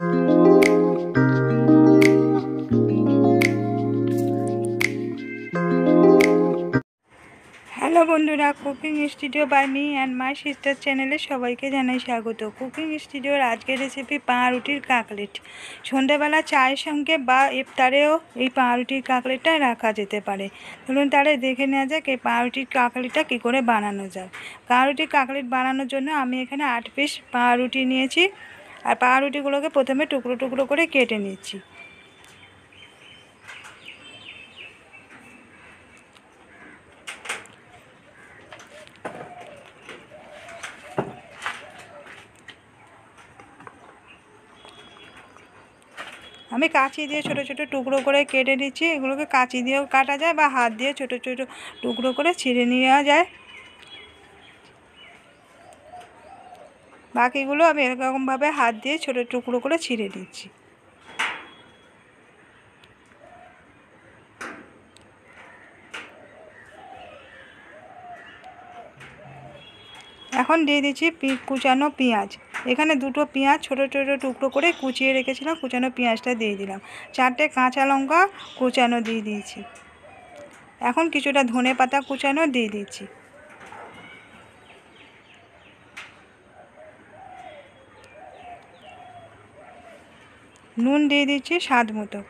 Hello বন্ধুরা, cooking studio by me and my sister চ্যানেলে সবাইকে জানাই স্বাগত। কুকিং স্টুডিওর আজকের রেসিপি পাউরুটির কাকলেট। সন্ধ্যেবেলা চায়ের সঙ্গে বা ইফতারেও এই পাউরুটির কাকলেটটা রাখা যেতে পারে। ধরুন তাহলে দেখে নেওয়া যাক এই পাউরুটির কাকলেটটা কী করে বানানো যায়। পাউরুটির কাকলেট বানানোর জন্য আমি এখানে আট পিস পাউরুটি নিয়েছি। আর পাউরুটিগুলোকে প্রথমে টুকরো টুকরো করে কেটে নিচ্ছি। আমি কাঁচি দিয়ে ছোট ছোট টুকরো করে কেটে নিচ্ছি। এগুলোকে কাঁচি দিয়েও কাটা যায় বা হাত দিয়ে ছোট ছোট টুকরো করে ছিঁড়ে নেওয়া যায়। বাকিগুলো আমি এরকমভাবে হাত দিয়ে ছোট টুকরো করে ছিঁড়ে নিচ্ছি। এখন দিয়ে দিচ্ছি কুচানো পেঁয়াজ। এখানে দুটো পেঁয়াজ ছোটো ছোটো টুকরো করে কুচিয়ে রেখেছিলাম, কুচানো পেঁয়াজটা দিয়ে দিলাম। চারটে কাঁচা লঙ্কা কুচানো দিয়ে দিয়েছি। এখন কিছুটা ধনে পাতা কুচানো দিয়ে দিচ্ছি। নুন দিয়ে দিচ্ছি স্বাদ মতো।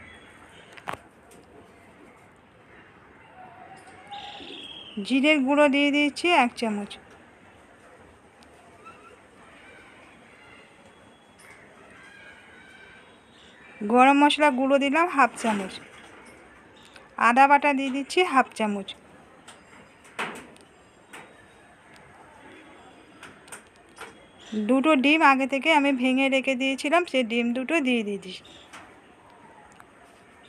জিরের গুঁড়ো দিয়ে দিচ্ছি এক চামচ। গরম মশলা গুঁড়ো দিলাম হাফ চামচ। আদা বাটা দিয়ে দিচ্ছি হাফ চামচ। দুটো ডিম আগে থেকে আমি ভেঙে রেখে দিয়েছিলাম, সেই ডিম দুটো দিয়ে দিয়েছি।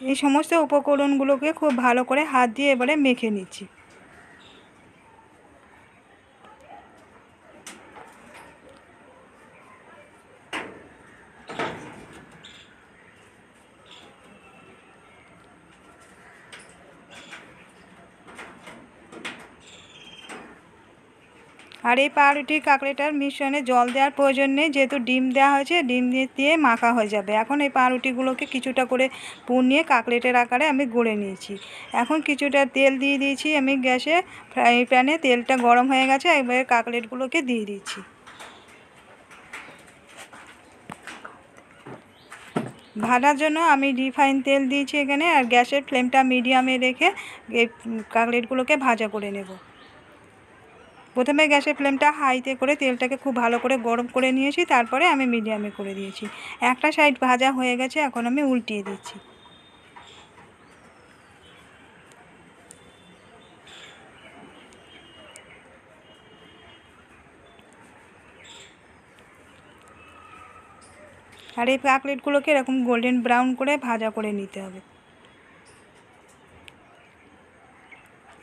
এই সমস্ত উপকরণগুলোকে খুব ভালো করে হাত দিয়ে এবারে মেখে নিচ্ছি। আর এই পাউরুটি কাঁকড়েটার মিশ্রণে জল দেওয়ার প্রয়োজন নেই, যেহেতু ডিম দেওয়া হয়েছে, ডিম দিয়ে মাখা হয়ে যাবে। এখন এই পাউরুটিগুলোকে কিছুটা করে পুর নিয়ে কাকলেটের আকারে আমি গড়ে নিয়েছি। এখন কিছুটা তেল দিয়ে দিয়েছি আমি গ্যাসে। ফ্রাই প্যানে তেলটা গরম হয়ে গেছে, এবারে কাকলেটগুলোকে দিয়ে দিচ্ছি। ভাজার জন্য আমি রিফাইন তেল দিয়েছি এখানে, আর গ্যাসের ফ্লেমটা মিডিয়ামে রেখে এই কাকলেটগুলোকে ভাজা করে নেব। প্রথমে গ্যাসের ফ্লেমটা হাইতে করে তেলটাকে খুব ভালো করে গরম করে নিয়েছি, তারপরে আমি মিডিয়ামে করে দিয়েছি। একটা সাইড ভাজা হয়ে গেছে, এখন আমি উল্টিয়ে দিচ্ছি। আর এই কাকলেটগুলোকে এরকম গোল্ডেন ব্রাউন করে ভাজা করে নিতে হবে।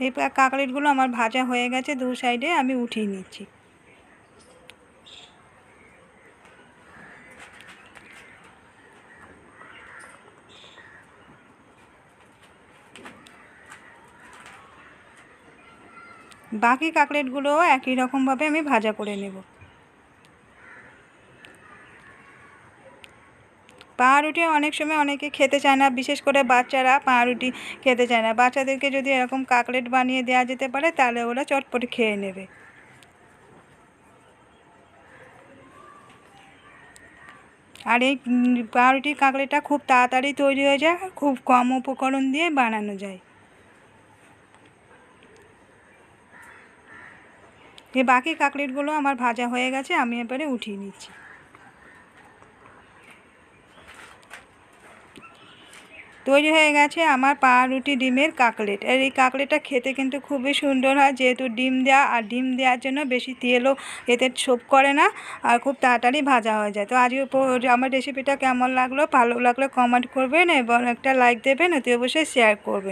এই কাকলেটগুলো আমার ভাজা হয়ে গেছে, দু সাইডে আমি উঠিয়ে নিচ্ছি। বাকি কাকলেটগুলোও একই রকমভাবে আমি ভাজা করে নেব। পাউরুটি অনেক সময় অনেকে খেতে চায় না, বিশেষ করে বাচ্চারা পাউরুটি খেতে চায় না। বাচ্চাদেরকে যদি এরকম কাকলেট বানিয়ে দেওয়া যেতে পারে, তাহলে ওরা চটপট খেয়ে নেবে। আর এই পাউরুটির কাকলেটটা খুব তাড়াতাড়ি তৈরি হয়ে যায়, খুব কম উপকরণ দিয়ে বানানো যায়। এই বাকি কাকলেটগুলো আমার ভাজা হয়ে গেছে, আমি এবারে উঠিয়ে নিচ্ছি। তৈরি হয়ে গেছে আমার পাউরুটি ডিমের কাকলেট। আর এই কাকলেটটা খেতে কিন্তু খুবই সুন্দর হয়, যেহেতু ডিম দেওয়া আর ডিম দেওয়ার জন্য বেশি তেলও এতে ছোপ করে না আর খুব তাড়াতাড়ি ভাজা হয়ে যায়। তো আজকে আমার রেসিপিটা কেমন লাগল? ভালো লাগল কমেন্ট করবেন এবং একটা লাইক দেবেন, অতি অবশ্যই শেয়ার করবেন।